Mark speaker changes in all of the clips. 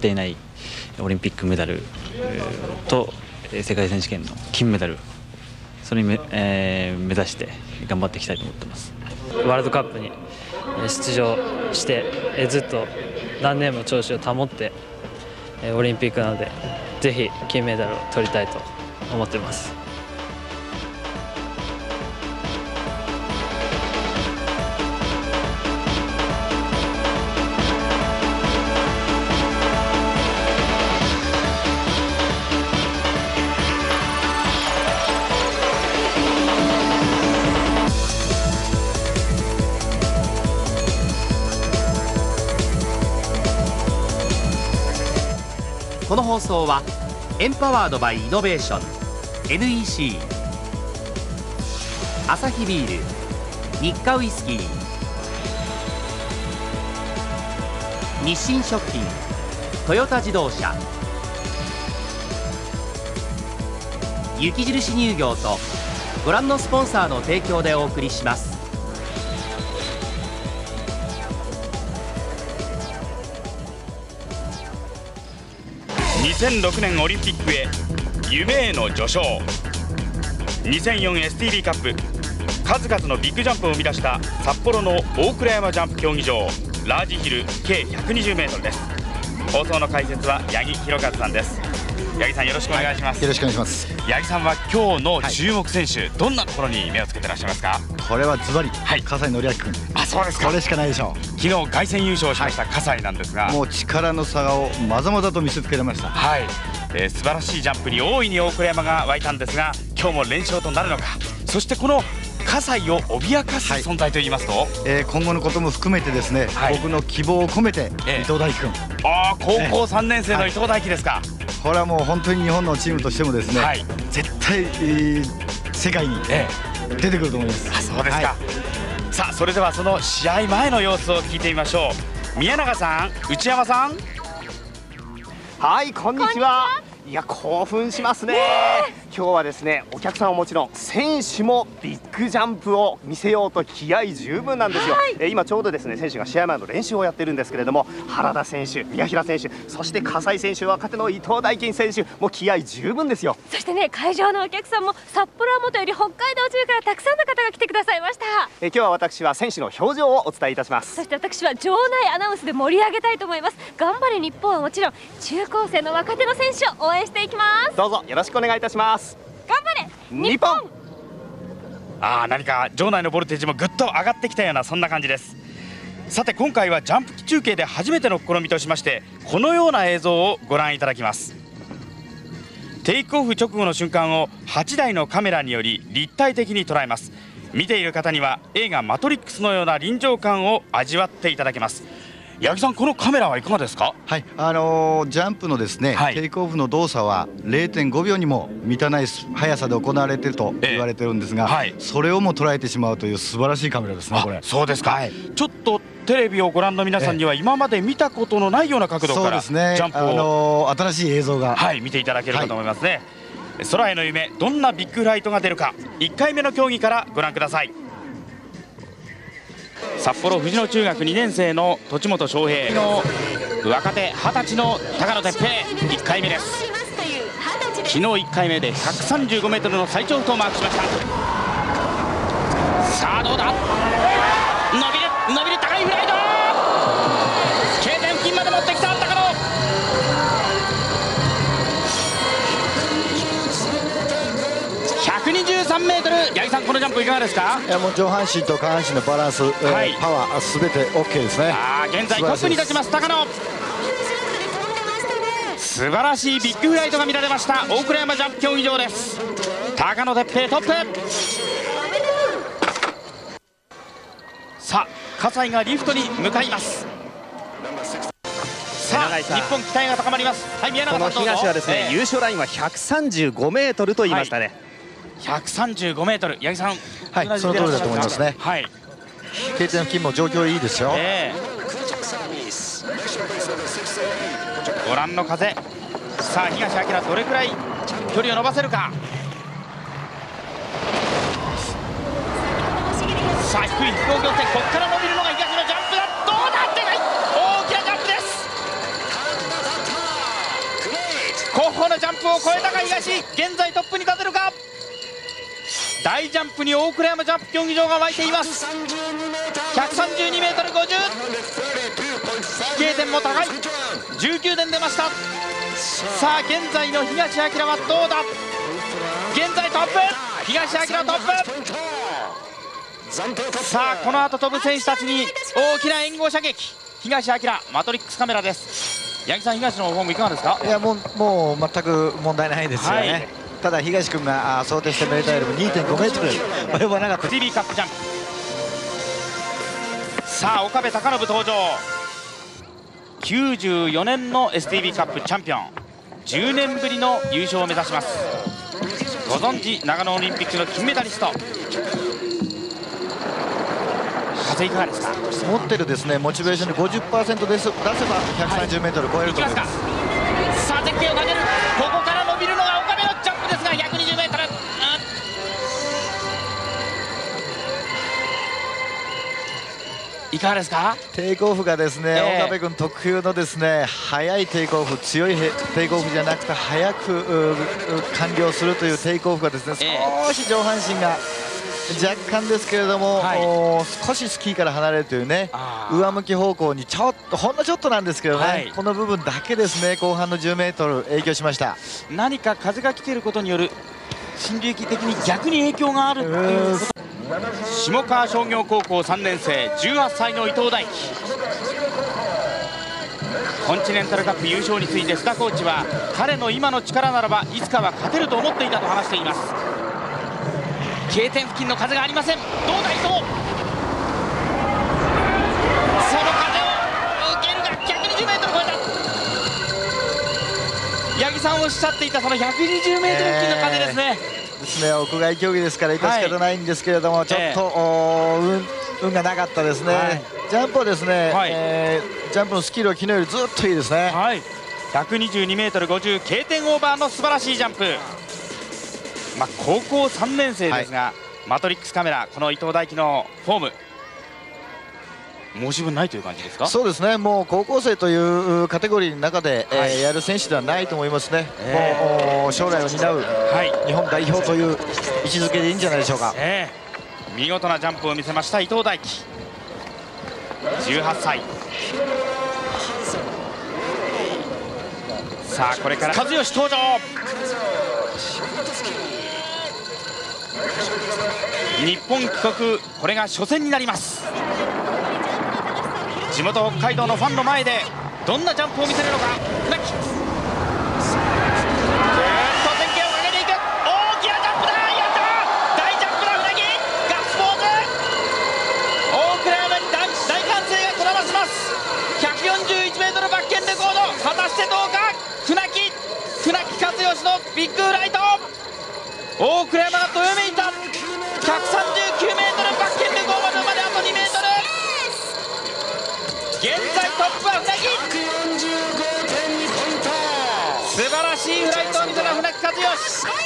Speaker 1: っていないオリンピックメダルと世界選手権の金メダルそれに、えー、目指して頑張っていきたいと思ってます
Speaker 2: ワールドカップに出場してずっと何年も調子を保ってオリンピックなのでぜひ金メダルを取りたいと思ってます。
Speaker 3: 放送はエンパワードバイイノベーション NEC アサヒビール日課ウイスキー。日清食品トヨタ自動車。雪印乳業とご覧のスポンサーの提供でお送りします。
Speaker 4: 2006年オリンピックへ夢への序章。2004STB カップ。数々のビッグジャンプを生み出した札幌の大倉山ジャンプ競技場。ラージヒル計 120m です。放送の解説は八木弘和さんです。八木さんよろしくお願いします、
Speaker 5: はい、よろしくお願いします。
Speaker 4: 八木さんは今日の注目選手、はい、どんなところに目をつけてらっしゃいますか？
Speaker 5: これはズバリ、はい、笠井紀明君。
Speaker 4: あそうですか。
Speaker 5: これしかないでしょう。
Speaker 4: 昨日凱旋優勝しました、葛西なんですが。
Speaker 5: もう力の差をまざまざと見せつけられました。
Speaker 4: はい、えー、素晴らしいジャンプに大いに大倉山が湧いたんですが今日も連勝となるのか。そしてこの葛西を脅かす存在といいますと、はい、
Speaker 5: えー、今後のことも含めてですね、はい、僕の希望を込めて、伊藤大輝君。
Speaker 4: ああ高校3年生の伊藤大輝ですか、
Speaker 5: これはもう本当に日本のチームとしてもですね、絶対、えー、世界に出てくると思います、
Speaker 4: あそうですか、さあそれではその試合前の様子を聞いてみましょう。宮永さん内山さん。
Speaker 6: はいこんにちはいや興奮しますね、ね今日はですねお客さんはもちろん選手もビッグジャンプを見せようと気合十分なんですよ、はい、え今ちょうどですね選手が試合前の練習をやってるんですけれども原田選手宮平選手そして葛西選手若手の伊藤大金選手もう気合十分ですよ。
Speaker 7: そしてね会場のお客さんも札幌はもとより北海道中からたくさんの方が来てくださいました。
Speaker 6: え今日は私は選手の表情をお伝えいたします。
Speaker 7: そして私は場内アナウンスで盛り上げたいと思います。頑張れ日本はもちろん中高生の若手の選手を応援していきます。
Speaker 6: どうぞよろしくお願いいたします。
Speaker 7: 頑張れ。日本。
Speaker 4: ああ何か場内のボルテージもぐっと上がってきたようなそんな感じです。さて今回はジャンプ中継で初めての試みとしましてこのような映像をご覧いただきます。テイクオフ直後の瞬間を8台のカメラにより立体的に捉えます。見ている方には映画「マトリックス」のような臨場感を味わっていただけます八木さん、このカメラはいかがですか、
Speaker 5: はいあのー、ジャンプのですね、はい、テイクオフの動作は0.5秒にも満たない速さで行われていると言われてるんですが、えーはい、それをも捉えてしまうという素晴らしいカメラですね、これ。
Speaker 4: そうですか、はい、ちょっとテレビをご覧の皆さんには今まで見たことのないような角度からジャンプを、あ
Speaker 5: のー、新しい映像が、
Speaker 4: はい、見ていただけるかと思いますね。空への夢どんなビッグフライトが出るか。1回目の競技からご覧ください。札幌藤野中学2年生の栃本翔平。若手20歳の高野哲平。1回目です。昨日1回目で 135m の最長不倒をマークしました。さあどうだ？123メートル。八木さんこのジャンプいかがですか？
Speaker 5: いやもう上半身と下半身のバランス、はい、パワーすべて OK ですね。
Speaker 4: あ現在トップに立ちます高野。素晴らしいビッグフライトが見られました。大倉山ジャンプ競技場です。高野哲平トップ。さあ葛西がリフトに向かいます。さあ日本期待が高まります。はい宮永さん
Speaker 6: この東はですね、えー、優勝ラインは135メートルと言いましたね、はい
Speaker 4: 135メートル。八木さん
Speaker 5: はいその通りだと思いますね。
Speaker 4: はい。
Speaker 5: K 点付近も状況いいですよ、え
Speaker 4: ー、ご覧の風。さあ東明どれくらい距離を伸ばせるか。さあ低い飛行機をってここから伸びるのが東のジャンプだ。どうだってない。大きなジャンプです。方のジャンプを超えたか東。現在トップに立てるか大ジャンプに大倉山ジャンプ競技場が沸いています。132m50 飛型点も高い。19点出ました。さあ現在の東明はどうだ？現在トップ。東明トップ。さあこの後飛ぶ選手たちに大きな援護射撃。東明マトリックスカメラです。八木さん東のフォームいかがですか？
Speaker 5: いやもうもう全く問題ないですよね、はいただ東君が想定したメーターよりも2.5メートル。及ばなかった。
Speaker 4: TV カップジャンプ。さあ岡部隆信登場。94年の STB カップチャンピオン。10年ぶりの優勝を目指します。ご存知長野オリンピックの金メダリスト。風いかがですか？
Speaker 5: 持ってるですね。モチベーションで50%です。出せば 130m 超えると思います、
Speaker 4: はい、さあ絶景をかがですか？
Speaker 5: テイクオフがですね、えー、岡部君特有のですね速いテイクオフ強いテイクオフじゃなくて早く完了するというテイクオフがですね、少し上半身が若干ですけれども、はい、少しスキーから離れるというね上向き方向にちょっとほんのちょっとなんですけどね、はい、この部分だけですね後半の 10m 影響しました。
Speaker 4: 何か風が来ていることによる心流域的に逆に影響がある下川商業高校3年生18歳の伊藤大輝。コンチネンタルカップ優勝について須田コーチは彼の今の力ならばいつかは勝てると思っていたと話しています。K 点付近の風がありません。どうだ伊藤？その風を受けるが 120m 超えた。八木さんおっしゃっていたその 120m 付近の風ですね、
Speaker 5: えー、ですね屋外競技ですから致し方ないんですけれども、はい、ちょっと、えー、運運がなかったですね、はい、ジャンプはですね、はい、えー、ジャンプのスキルは昨日よりずっといいですね、
Speaker 4: はい、122m50 K 点オーバーの素晴らしいジャンプ。まあ、高校3年生ですが、はい、マトリックスカメラこの伊藤大輝のフォーム申し分ないという感じですか？
Speaker 5: そうですね。もう高校生というカテゴリーの中で、はい、えー、やる選手ではないと思いますね、えー、もう将来を担う、はい、日本代表という位置づけでいいんじゃないでしょうか、え
Speaker 4: ー、見事なジャンプを見せました伊藤大輝。18歳。さあこれから。和義登場。日本帰国これが初戦になります地元北海道のファンの前でどんなジャンプを見せるのか船木ぐーっと前傾をかけていく。大きなジャンプだやった大ジャンプだ船木ガッツポーズ！大倉山に大大歓声がこだまします。141m バッケンレコード。果たしてどうか？船木船木和義のビッグライト。大倉山がどよめいた 139m トップは船木素晴らしいフライトを見せた船木和義。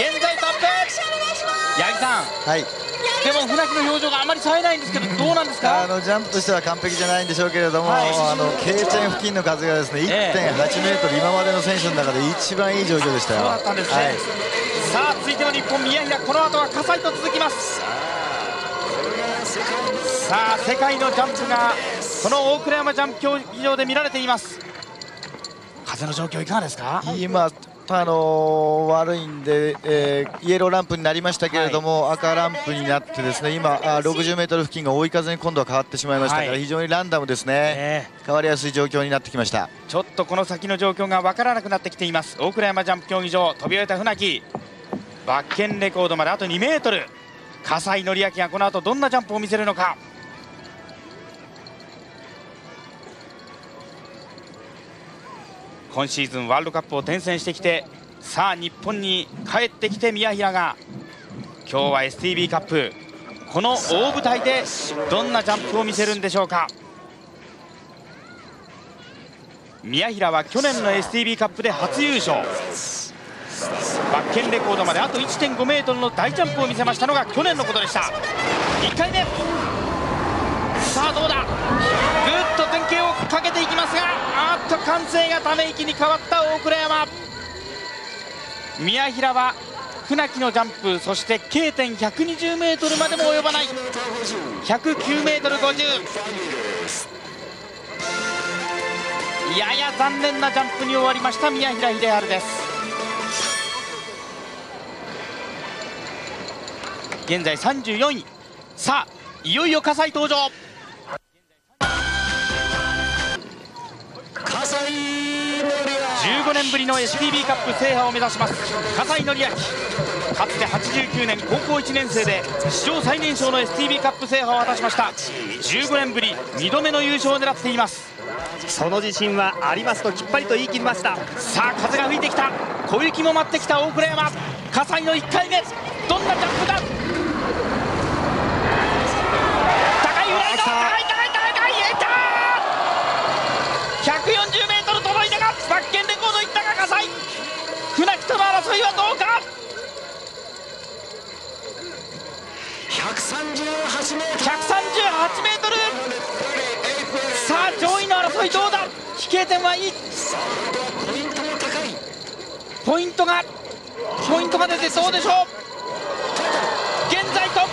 Speaker 4: 現在トップ八木さんはいでも船木の表情があまり冴えないんですけどどうなんですか？
Speaker 5: あのジャンプとしては完璧じゃないんでしょうけれども、はい、あの K 点付近の風がですね1.8メートル、今までの選手の中で一番いい状況でしたよ。
Speaker 4: そうだったんですね、はい、さあ続いての日本宮平。この後は葛西と続きます。さあ世界のジャンプがこの大倉山ジャンプ競技場で見られています。風の状況いかがですか？
Speaker 5: 今あの悪いんで、えー、イエローランプになりましたけれども、はい、赤ランプになってですね今あ 60m 付近が追い風に今度は変わってしまいましたから、はい、非常にランダムですね、え。ー、変わりやすい状況になってきました。
Speaker 4: ちょっとこの先の状況が分からなくなってきています。大倉山ジャンプ競技場飛び終えた船木。バッケンレコードまであと 2m 葛西紀明がこの後どんなジャンプを見せるのか今シーズンワールドカップを転戦してきてさあ日本に帰ってきて宮平が。今日は STB カップ。この大舞台でどんなジャンプを見せるんでしょうか。宮平は去年の STB カップで初優勝。バッケンレコードまであと 1.5m の大ジャンプを見せましたのが去年のことでした。1回目。さあどうだ。かけていきますがあっと歓声がため息に変わった大倉山。宮平は船木のジャンプそして K 点 120m までも及ばない。109m50 やや残念なジャンプに終わりました宮平秀治です。現在34位。さあいよいよ葛西登場。15年ぶりの STB カップ制覇を目指します。葛西紀明。かつて89年高校1年生で史上最年少の STB カップ制覇を果たしました。15年ぶり2度目の優勝を狙っています。
Speaker 6: その自信はありますときっぱりと言い切りました。
Speaker 4: さあ風が吹いてきた。小雪も待ってきた大倉山。葛西の1回目。どんなジャンプ争いはどうか？138m さあ上位の争いどうだ？飛型点はいい。ポイントがポイントが出てどうでしょう？現在トップ。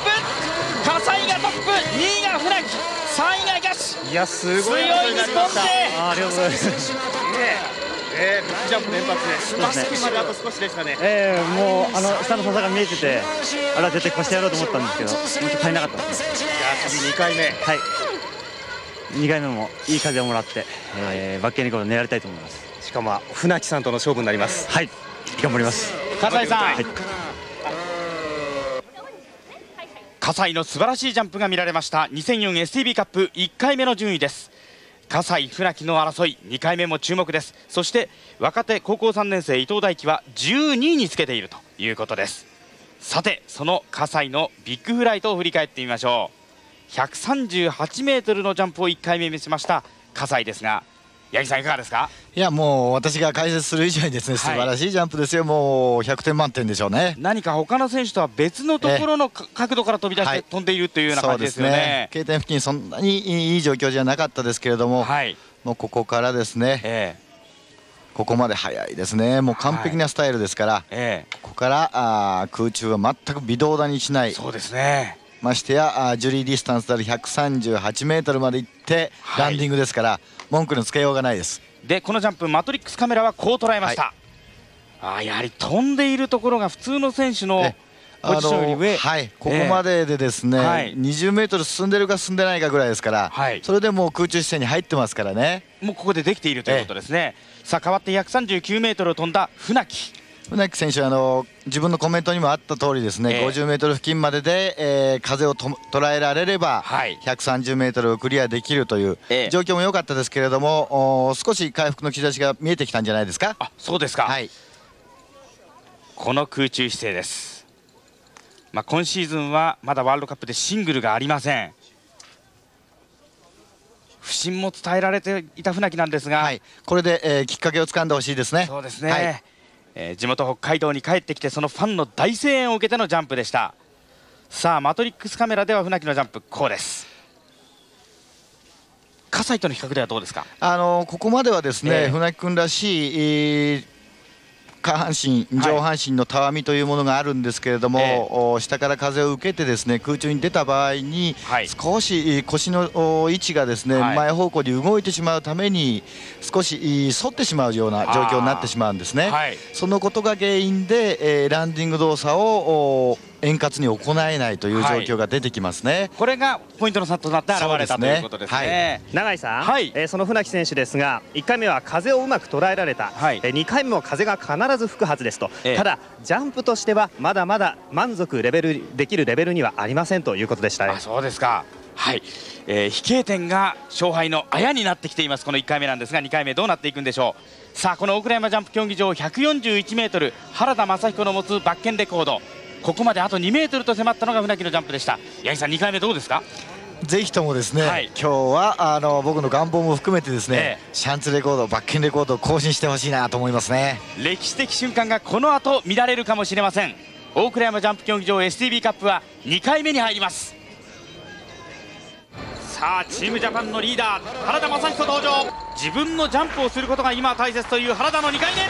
Speaker 4: 葛西がトップ。2位が船木。3位が東
Speaker 6: いやすごい
Speaker 4: 強い日本勢。
Speaker 2: あありがとうございます
Speaker 6: えー、ジャンプ連発でバスケまであと少しでしたね。
Speaker 2: えー、もうあの下の差が見えててあれは絶対越してやろうと思ったんですけどもうちょっと足りなかったですね
Speaker 6: じゃあ次2回目。
Speaker 2: はい。2回目もいい風をもらって、えー、バッケンレコード狙いたいと思います。
Speaker 6: しかも船木さんとの勝負になります。
Speaker 2: はい。頑張ります。
Speaker 4: 葛西さん、
Speaker 2: はい。
Speaker 4: 葛西の素晴らしいジャンプが見られました。2004STB カップ1回目の順位です葛西船木の争い2回目も注目です。そして若手高校3年生伊藤大輝は12位につけているということです。さてその葛西のビッグフライトを振り返ってみましょう。138m のジャンプを1回目見せました葛西ですが八木さんいかがですか？
Speaker 5: いやもう私が解説する以上にですね素晴らしいジャンプですよ、もう100点満点でしょうね。
Speaker 4: 何か他の選手とは別のところの角度から飛び出して飛んでいるというような感じですよね。
Speaker 5: K 点付近そんなにいい状況じゃなかったですけれども、
Speaker 4: はい、
Speaker 5: もうここからですね、
Speaker 4: ええ。
Speaker 5: ここまで速いですね。もう完璧なスタイルですから、
Speaker 4: え
Speaker 5: ここからあ空中は全く微動だにしない。
Speaker 4: そうですね。
Speaker 5: ましてやあジュリーディスタンスである138メートルまで行って、ランディングですから文句のつけようがないです。
Speaker 4: でこのジャンプマトリックスカメラはこう捉えました、あやはり飛んでいるところが普通の選手のポジションより上、
Speaker 5: はい、ここまででですね、
Speaker 4: はい。
Speaker 5: 20メートル進んでるか進んでないかぐらいですから、
Speaker 4: はい。
Speaker 5: それでもう空中姿勢に入ってますからね。
Speaker 4: もうここでできているということですね、さあ変わって139メートルを飛んだ船木
Speaker 5: 船木選手はあの自分のコメントにもあった通りですね、
Speaker 4: ええ。
Speaker 5: 50メートル付近までで、えー風をと捉えられれば、
Speaker 4: はい。
Speaker 5: 130メートルをクリアできるという
Speaker 4: ええ。
Speaker 5: 状況も良かったですけれども、お少し回復の兆しが見えてきたんじゃないですか？
Speaker 4: あそうですか、
Speaker 5: はい、
Speaker 4: この空中姿勢です、まあ、今シーズンはまだワールドカップでシングルがありません。不振も伝えられていた船木なんですが、
Speaker 5: はい、これで、えーきっかけをつかんでほしいですね。
Speaker 4: そうですね、
Speaker 5: はい
Speaker 4: えー地元北海道に帰ってきてそのファンの大声援を受けてのジャンプでした。さあマトリックスカメラでは船木のジャンプこうです。葛西との比較ではどうですか？
Speaker 5: あのここまではですね、
Speaker 4: ええ。
Speaker 5: 船木君らしい、えー下半身、上半身のたわみというものがあるんですけれども、
Speaker 4: ええ。
Speaker 5: お下から風を受けてですね空中に出た場合に、
Speaker 4: はい。
Speaker 5: 少しえー腰のお位置がですね、
Speaker 4: はい。
Speaker 5: 前方向に動いてしまうために少しえー反ってしまうような状況になってしまうんですね。
Speaker 4: はい。
Speaker 5: そのことが原因で、えーランディング動作をお円滑に行えないという状況が出てきますね。
Speaker 4: これがポイントの差となって現れた、
Speaker 5: ね
Speaker 4: ということですね、
Speaker 6: 永井さん、
Speaker 4: はい。
Speaker 6: えーその船木選手ですが1回目は風をうまく捉えられた、
Speaker 4: はい。
Speaker 6: えー2回目も風が必ず吹くはずですと、
Speaker 4: ええ。
Speaker 6: ただジャンプとしてはまだまだ満足レベルできるレベルにはありませんということでしたね。
Speaker 4: あそうですか。はい、えー飛型点が勝敗のあやになってきています。この1回目なんですが2回目どうなっていくんでしょう。さあこの大倉山ジャンプ競技場141メートル原田雅彦の持つバッケンレコードここまであと2メートルと迫ったのが船木のジャンプでした。八木さん2回目どうですか？
Speaker 5: ぜひともですね、
Speaker 4: はい。
Speaker 5: 今日はあの僕の願望も含めてですね、
Speaker 4: え
Speaker 5: シャンツレコード、バッケンレコードを更新してほしいなと思いますね。
Speaker 4: 歴史的瞬間がこの後見られるかもしれません。大倉山ジャンプ競技場 STB カップは2回目に入ります。さあチームジャパンのリーダー原田雅彦登場。自分のジャンプをすることが今大切という原田の2回目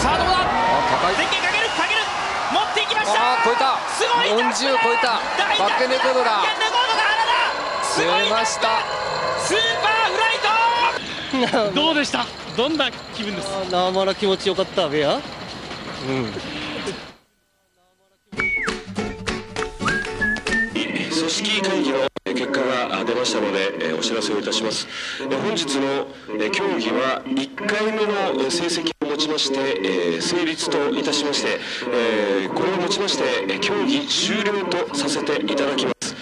Speaker 4: さあどうだ前傾かけるかける持っていきました。
Speaker 8: あ超えた。
Speaker 4: すごい。
Speaker 8: 40超えた。バッケンレコードだ。
Speaker 4: すごい。ましたスーパーフライト。
Speaker 9: どうでした？どんな気分です？
Speaker 10: なまら気持ちよかったべやうん。
Speaker 11: 組織会議の結果が出ましたのでお知らせをいたします。本日の競技は1回目の成績ちましてえ成立といたしましてえこれをもちまして競技終了とさせていただきます。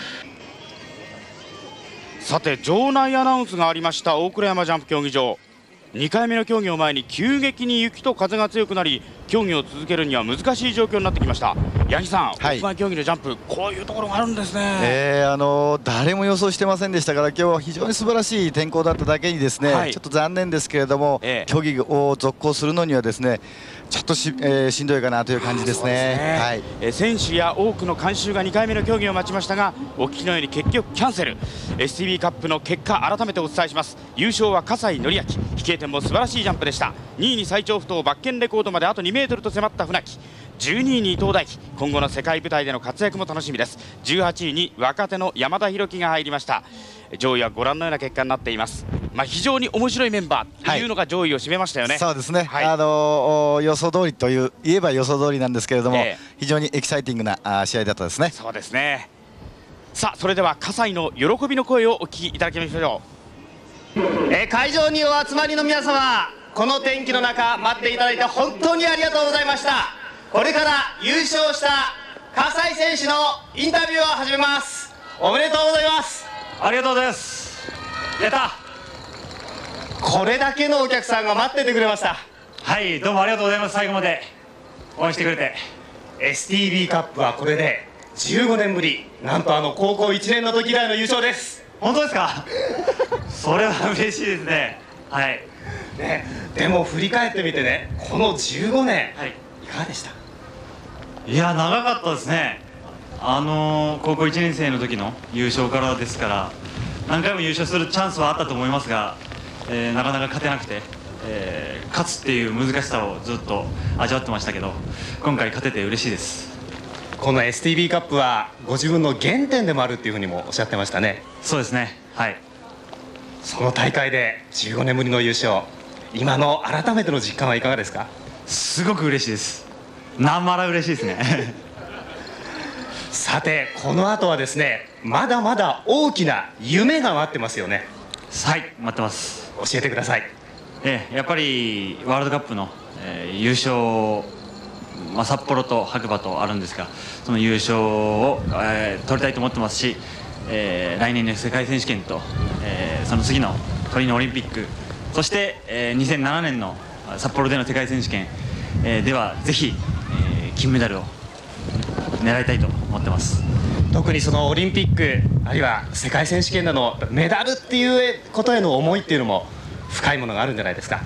Speaker 4: さて場内アナウンスがありました大倉山ジャンプ競技場。2回目の競技を前に急激に雪と風が強くなり競技を続けるには難しい状況になってきました。八木さん、はい、競技のジャンプこういうところがあるんですね、
Speaker 12: えー、あの誰も予想してませんでしたから今日は非常に素晴らしい天候だっただけにですね、はい、ちょっと残念ですけれども、えー、競技を続行するのにはですねちょっとし,、えー、しんどいかなという感じですね、ね、はい、
Speaker 4: え選手や多くの観衆が2回目の競技を待ちましたがお聞きのように結局キャンセル。STB カップの結果改めてお伝えします。優勝は葛西紀明。飛型点も素晴らしいジャンプでした。2位に最長不倒バッケンレコードまであと2メートルと迫った船木12位に伊藤大輝今後の世界舞台での活躍も楽しみです。18位に若手の山田裕樹が入りました。上位はご覧のような結果になっています。まあ非常に面白いメンバーというのが上位を占めましたよね、はい、
Speaker 12: そうですね、はい、あの予想通りという言えば予想通りなんですけれども、えー、非常にエキサイティングな試合だったですね。
Speaker 4: そうですね。さあそれでは葛西の喜びの声をお聞きいただきましょ
Speaker 6: う、えー、会場にお集まりの皆様この天気の中待っていただいて本当にありがとうございましたこれから優勝した葛西選手のインタビューを始めます。おめでとうございます。
Speaker 9: ありがとうございます。やった。
Speaker 6: これだけのお客さんが待っててくれました。
Speaker 9: はいどうもありがとうございます。最後まで応援してくれて。
Speaker 6: STB カップはこれで15年ぶり。なんとあの高校1年の時以来の優勝です。
Speaker 9: 本当ですか？それは嬉しいですね。はい。
Speaker 6: ねでも振り返ってみてねこの15年、はい、いかがでした
Speaker 9: いや長かったですね。あのー、高校1年生の時の優勝からですから何回も優勝するチャンスはあったと思いますが、えー、なかなか勝てなくて、えー、勝つっていう難しさをずっと味わってましたけど今回勝てて嬉しいです。
Speaker 6: この STB カップはご自分の原点でもあるっていうふうにもおっしゃってましたね。
Speaker 9: そうですね。はい。
Speaker 6: その大会で15年ぶりの優勝。今の改めての実感はいかがですか？
Speaker 9: すごく嬉しいですなまら嬉しいですね。
Speaker 6: さてこの後はですねまだまだ大きな夢が待ってますよね。
Speaker 9: はい待ってます。
Speaker 6: 教えてください。
Speaker 9: ええやっぱりワールドカップの、えー、優勝まあ、札幌と白馬とあるんですがその優勝を、えー、取りたいと思ってますし、えー、来年の世界選手権と、えー、その次のトリノオリンピックそして、えー、2007年の札幌での世界選手権、えー、ではぜひ、えー、金メダルを狙いたいと思ってます。
Speaker 6: 特にそのオリンピックあるいは世界選手権でのメダルっていうことへの思いっていうのも深いものがあるんじゃないですか？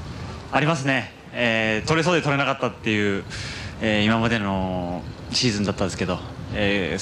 Speaker 9: ありますね、えー、取れそうで取れなかったっていう、えー、今までのシーズンだったんですけど、えー、